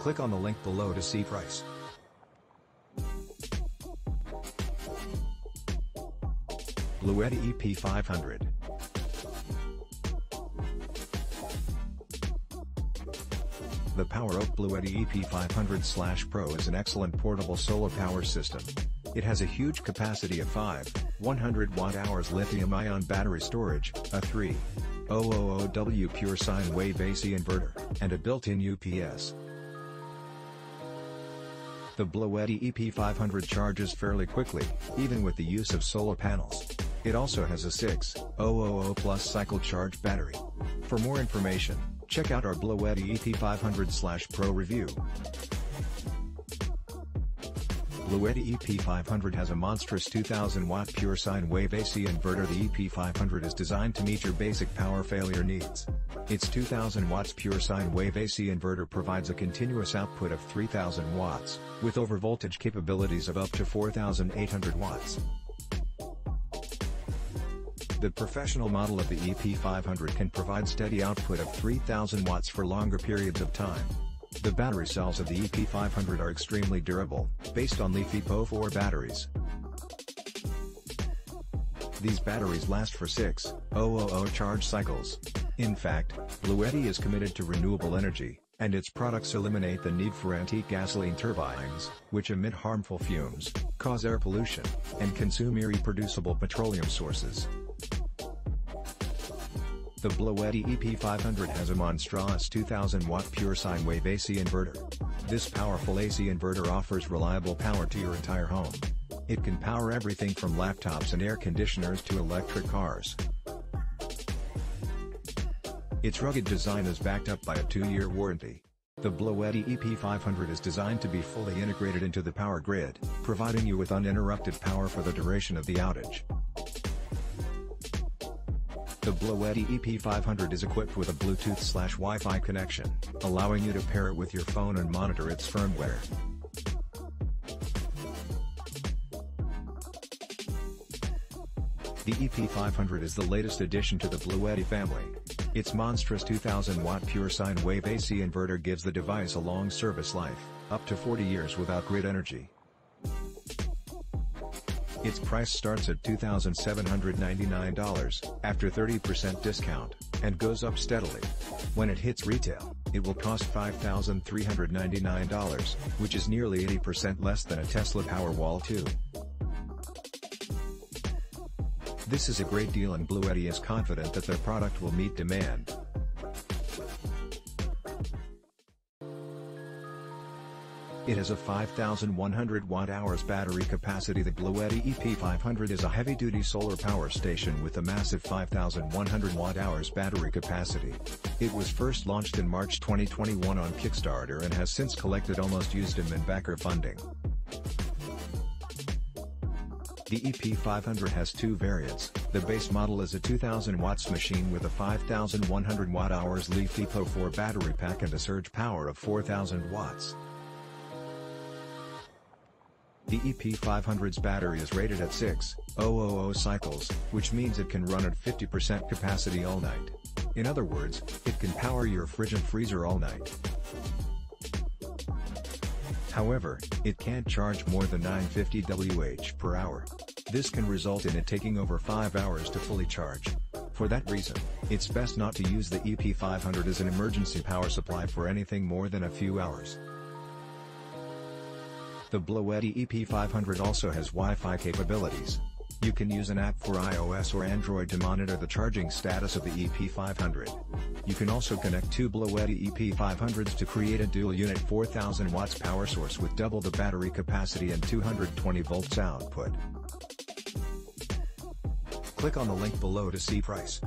Click on the link below to see price. Bluetti EP500 The PowerOak Bluetti EP500 Pro is an excellent portable solar power system. It has a huge capacity of 5, 100 watt-hours lithium-ion battery storage, a 3. 000W pure sine wave AC inverter, and a built-in UPS. The Bluetti EP500 charges fairly quickly, even with the use of solar panels. It also has a 6000 plus cycle charge battery. For more information, check out our Bluetti EP500-Pro review. Bluetti EP500 has a monstrous 2000 watt pure sine wave AC inverter The EP500 is designed to meet your basic power failure needs. Its 2000 watts pure sine wave AC inverter provides a continuous output of 3000 watts, with overvoltage capabilities of up to 4800 watts. The professional model of the EP500 can provide steady output of 3000 watts for longer periods of time. The battery cells of the EP500 are extremely durable, based on LiFePO4 batteries. These batteries last for 6,000 charge cycles. In fact, Bluetti is committed to renewable energy, and its products eliminate the need for antique gasoline turbines, which emit harmful fumes, cause air pollution, and consume irreproducible petroleum sources. The Bluetti EP500 has a monstrous 2000 watt pure sine wave AC inverter. This powerful AC inverter offers reliable power to your entire home. It can power everything from laptops and air conditioners to electric cars. Its rugged design is backed up by a 2-year warranty. The Bluetti EP500 is designed to be fully integrated into the power grid, providing you with uninterrupted power for the duration of the outage. The Bluetti EP500 is equipped with a Bluetooth-slash-Wi-Fi connection, allowing you to pair it with your phone and monitor its firmware. The EP500 is the latest addition to the Bluetti family. Its monstrous 2000-watt pure sine wave AC inverter gives the device a long service life, up to 40 years without grid energy. Its price starts at $2,799, after 30% discount, and goes up steadily. When it hits retail, it will cost $5,399, which is nearly 80% less than a Tesla Powerwall 2. This is a great deal and Bluetti is confident that their product will meet demand. It has a 5,100 watt-hours battery capacity The Bluetti EP500 is a heavy-duty solar power station with a massive 5,100 watt-hours battery capacity. It was first launched in March 2021 on Kickstarter and has since collected almost used in backer funding. The EP500 has two variants, the base model is a 2000 watts machine with a 5100 watt-hours LiFePO4 battery pack and a surge power of 4000 watts. The EP500's battery is rated at 6,000 cycles, which means it can run at 50% capacity all night. In other words, it can power your fridge and freezer all night. However, it can't charge more than 950 Wh per hour. This can result in it taking over 5 hours to fully charge. For that reason, it's best not to use the EP500 as an emergency power supply for anything more than a few hours. The Bluetti EP500 also has Wi-Fi capabilities. You can use an app for iOS or Android to monitor the charging status of the EP500. You can also connect two Bluetti EP500s to create a dual-unit 4000 watts power source with double the battery capacity and 220 volts output. Click on the link below to see price.